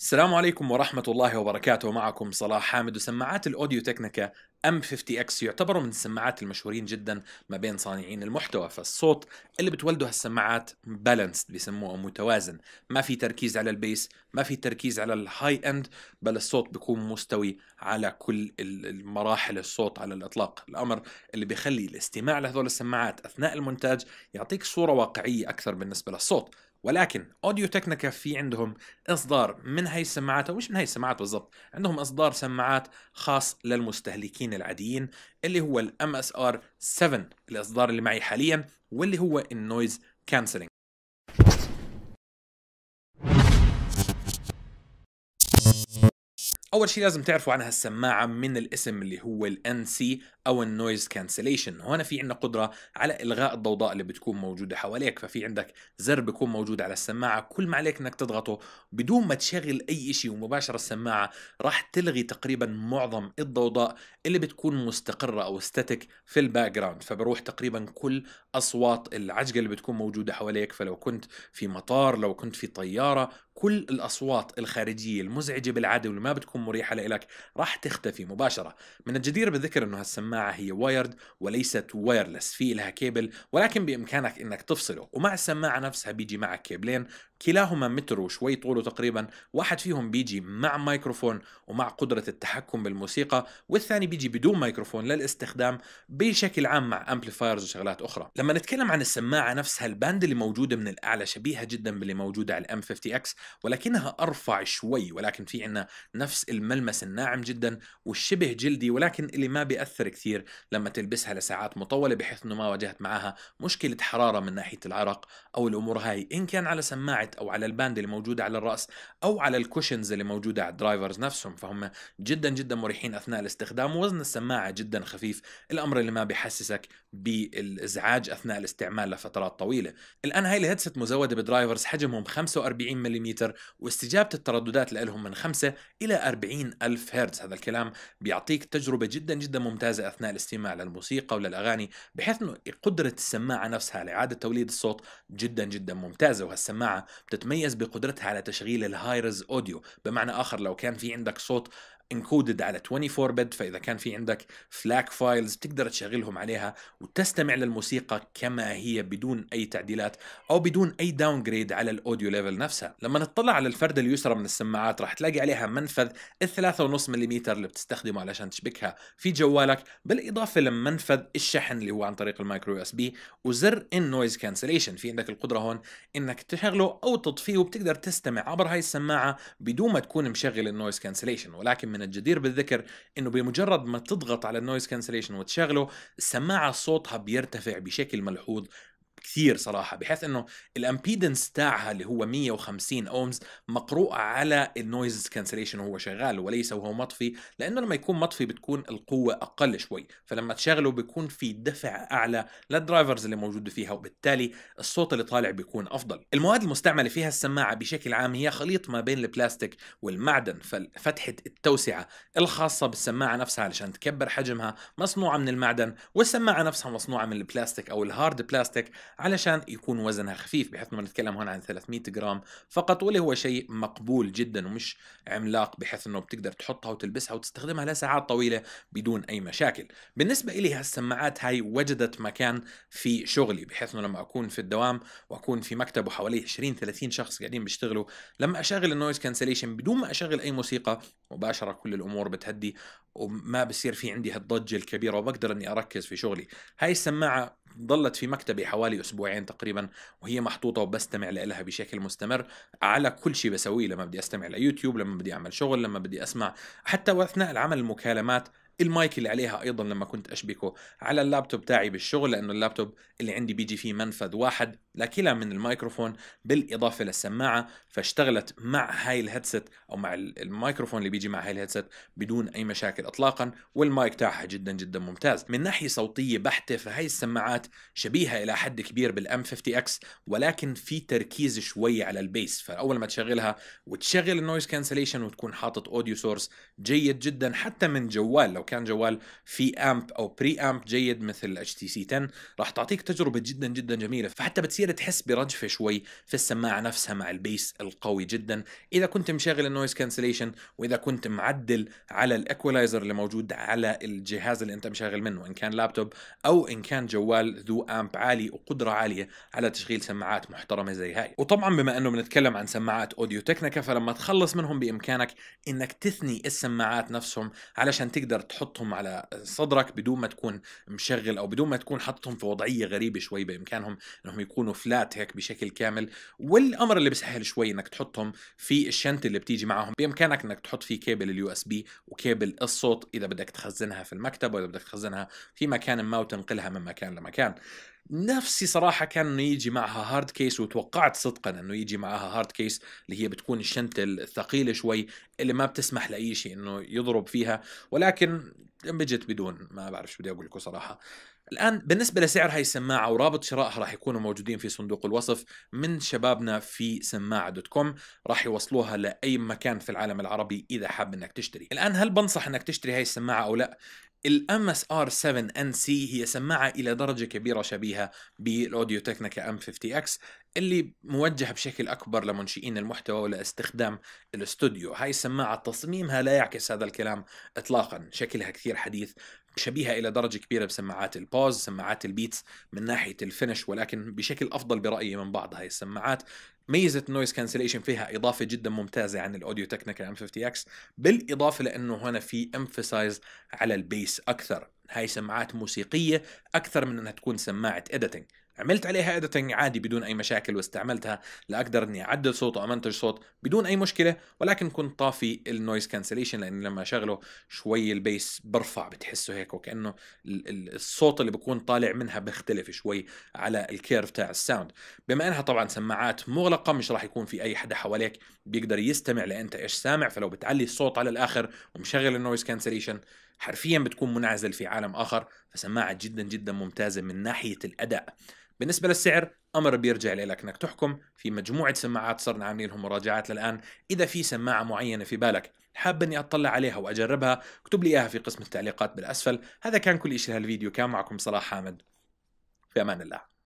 السلام عليكم ورحمة الله وبركاته. معكم صلاح حامد وسماعات ال Audio Technica M50X يعتبروا من السماعات المشهورين جدا ما بين صانعين المحتوى. فالصوت اللي بتولده هالسماعات balanced بيسموه متوازن. ما في تركيز على ال bass ما في تركيز على ال high end بل الصوت بيكون مستوي على كل المراحل الصوت على الإطلاق. الأمر اللي بيخلي الاستماع لهذول السماعات أثناء المونتاج يعطيك صورة واقعية أكثر بالنسبة للصوت. ولكن Audio Technica في عندهم إصدار من هاي السماعات أو مش من هاي السماعات بالضبط عندهم إصدار سماعات خاص للمستهلكين العاديين اللي هو ال MSR7 الإصدار اللي معي حاليا واللي هو ال noise cancelling أول شيء لازم تعرفوا عن هالسماعه من الاسم اللي هو ال NC أو ال noise cancellation هون في عندنا قدرة على إلغاء الضوضاء اللي بتكون موجودة حواليك ففي عندك زر بيكون موجود على السماعة. كل ما عليك إنك تضغطه بدون ما تشغل أي شيء ومباشرة السماعة راح تلغي تقريبا معظم الضوضاء اللي بتكون مستقرة أو static في ال background فبروح تقريبا كل أصوات العجقة اللي بتكون موجودة حواليك. فلو كنت في مطار لو كنت في طيارة كل الأصوات الخارجية المزعجة بالعادة واللي ما بتكون مريحة لك راح تختفي مباشرة. من الجدير بالذكر إنه هالسماعة هي wired وليست wireless في لها كيبل ولكن بإمكانك إنك تفصله. ومع السماعة نفسها بيجي معك كيبلين كلاهما متر وشوي طوله تقريبا واحد فيهم بيجي مع مايكروفون ومع قدرة التحكم بالموسيقى والثاني بيجي بدون مايكروفون للاستخدام بشكل عام مع amplifiers وشغلات أخرى. لما نتكلم عن السماعة نفسها ال band اللي موجودة من الأعلى شبيهة جدا باللي موجودة على ال M50X ولكنها أرفع شوي ولكن في عنا نفس الملمس الناعم جدا والشبه جلدي ولكن اللي ما بيأثر كثير لما تلبسها لساعات مطولة بحيث إنه ما واجهت معها مشكلة حرارة من ناحية العرق أو الأمور هاي. إن كان على سماعة أو على ال band اللي موجودة على الرأس أو على ال cushions اللي موجودة على ال drivers نفسهم فهم جدا جدا مريحين أثناء الاستخدام ووزن السماعة جدا خفيف الأمر اللي ما بيحسسك بالإزعاج أثناء الاستعمال لفترات طويلة. الآن هاي الهيدسет مزودة ب drivers حجمهم 45 ملم واستجابة الترددات لهم من 5 إلى 40 ألف هرتز هذا الكلام بيعطيك تجربة جدا جدا ممتازة أثناء الاستماع للموسيقى وللأغاني بحيث إنه قدرة السماعة نفسها لإعادة توليد الصوت جدا جدا ممتازة وهالسماعة بتتميز بقدرتها على تشغيل ال Hi-Res audio بمعنى آخر لو كان في عندك صوت encoded على 24 bit فإذا كان في عندك FLAC files بتقدر تشغلهم عليها وتستمع للموسيقى كما هي بدون أي تعديلات أو بدون أي downgrade على ال audio level نفسها. لما نطلع على الفرده اليسرى من السماعات راح تلاقي عليها منفذ ال 3.5 ملم اللي بتستخدمه علشان تشبكها في جوالك بالإضافة لمنفذ الشحن اللي هو عن طريق ال micro USB وزر ال noise cancellation في عندك القدرة هون إنك تشغله أو تطفيه وبتقدر تستمع عبر هاي السماعة بدون ما تكون مشغل ال noise cancellation ولكن من الجدير بالذكر إنه بمجرد ما تضغط على ال noise cancellation وتشغله السماعه صوتها بيرتفع بشكل ملحوظ. كثير صراحة بحيث إنه ال impedance تاعها اللي هو 150 ohms مقروء على ال noise cancellation وهو شغال وليس وهو مطفي لأنه لما يكون مطفي بتكون القوة أقل شوي فلما تشغله بيكون في دفع أعلى لل drivers اللي موجوده فيها وبالتالي الصوت اللي طالع بيكون أفضل. المواد المستعملة فيها السماعة بشكل عام هي خليط ما بين البلاستيك والمعدن ففتحة التوسعة الخاصة بالسماعة نفسها علشان تكبر حجمها مصنوعة من المعدن والسماعة نفسها مصنوعة من البلاستيك أو ال hard plastic علشان يكون وزنها خفيف بحيث انه نتكلم هون عن 300 جرام فقط واللي هو شيء مقبول جدا ومش عملاق بحيث إنه بتقدر تحطها وتلبسها وتستخدمها لساعات طويلة بدون أي مشاكل. بالنسبة لي هالسماعات هاي وجدت مكان في شغلي بحيث إنه لما أكون في الدوام وأكون في مكتب وحوالي 20 30 شخص قاعدين بيشتغلوا لما أشغل ال noise cancellation بدون ما أشغل أي موسيقى مباشرة كل الأمور بتهدي وما بصير في عندي هالضجة الكبيرة وبقدر إني أركز في شغلي. هاي السماعة ظلت في مكتبي حوالي أسبوعين تقريبا وهي محطوطة وبستمع لها بشكل مستمر. على كل شيء بسويه لما بدي أستمع ليوتيوب لما بدي أعمل شغل لما بدي أسمع حتى وأثناء العمل المكالمات المايك اللي عليها أيضا لما كنت أشبكه على اللابتوب تاعي بالشغل لأنه اللابتوب اللي عندي بيجي فيه منفذ واحد. لكلا من الميكروفون بالإضافة للسماعة فاشتغلت مع هاي ال headset أو مع الميكروفون اللي بيجي مع هاي ال headset بدون أي مشاكل اطلاقا والمايك تاعها جدا جدا ممتاز. من ناحية صوتية بحتة فهي السماعات شبيهة إلى حد كبير بال M50x ولكن في تركيز شوي على ال bass. فأول ما تشغلها وتشغل ال noise cancellation وتكون حاطط audio source جيد جدا حتى من جوال لو كان جوال في amp أو pre-amp جيد مثل HTC 10 راح تعطيك تجربة جدا جدا جميلة. فحتى بتصير بتصير تحس برجفة شوي في السماعة نفسها مع ال bass القوي جدا. إذا كنت مشغل ال noise cancellation وإذا كنت معدل على ال equalizer اللي موجود على الجهاز اللي أنت مشغل منه إن كان لابتوب أو إن كان جوال ذو amp عالي وقدرة عالية على تشغيل سماعات محترمة زي هاي. وطبعا بما إنه بنتكلم عن سماعات Audio Technica فلما تخلص منهم بإمكانك إنك تثني السماعات نفسهم علشان تقدر تحطهم على صدرك بدون ما تكون مشغل أو بدون ما تكون حاططهم في وضعية غريبة شوي بإمكانهم إنهم يكونوا flat هيك بشكل كامل والأمر اللي بيسهل شوي إنك تحطهم في الشنطة اللي بتيجي معهم. بإمكانك إنك تحط فيه cable ال USB وكيبل الصوت إذا بدك تخزنها في المكتب ولا بدك تخزنها في مكان ما وتنقلها من مكان لمكان. نفسي صراحة كان انه يجي معها hard case وتوقعت صدقا إنه يجي معها hard case اللي هي بتكون الشنطة الثقيلة شوي اللي ما بتسمح لأي شيء إنه يضرب فيها. ولكن بجت بدون ما بعرف شو بدي أقول لكم صراحة. الآن بالنسبة لسعر هاي السماعة ورابط شرائها راح يكونوا موجودين في صندوق الوصف من شبابنا في سماعة dot com. راح يوصلوها لأي مكان في العالم العربي إذا حاب إنك تشتري. الآن هل بنصح إنك تشتري هاي السماعة أو لا؟ الام اس ار 7 ان سي هي سماعة إلى درجة كبيرة شبيهة بال Audio Technica M50x. اللي موجه بشكل أكبر لمنشئين المحتوى ولاستخدام الاستوديو. هاي السماعة تصميمها لا يعكس هذا الكلام اطلاقا. شكلها كثير حديث شبيهة إلى درجة كبيرة بسماعات ال Bose سماعات ال Beats من ناحية ال finish ولكن بشكل أفضل برأيي من بعض هاي السماعات. ميزة ال noise cancellation فيها إضافة جدا ممتازة عن ال Audio Technica M50x بالإضافة لأنه هنا في emphasize على ال bass أكثر. هاي سماعات موسيقية أكثر من إنها تكون سماعة editing عملت عليها editing عادي بدون أي مشاكل واستعملتها لأقدر إني أعدل صوت وأمنتج صوت بدون أي مشكلة ولكن كنت طافي ال noise cancellation لأن لما أشغله شوي ال bass برفع بتحسه هيك وكأنه الصوت اللي بكون طالع منها بيختلف شوي على ال curve تاع ال sound بما إنها طبعا سماعات مغلقة مش راح يكون في أي حدا حواليك بيقدر يستمع لأنت إيش سامع فلو بتعلي الصوت على الآخر ومشغل ال noise cancellation حرفيا بتكون منعزل في عالم آخر. فسماعة جدا جدا ممتازة من ناحية الأداء. بالنسبة للسعر أمر بيرجع لك أنك تحكم في مجموعة سماعات صرنا عاملين لهم مراجعات للآن. إذا في سماعة معينة في بالك حاب أني أطلع عليها وأجربها اكتب لي إياها في قسم التعليقات بالأسفل. هذا كان كل شيء لهالفيديو كان معكم صلاح حامد. في أمان الله.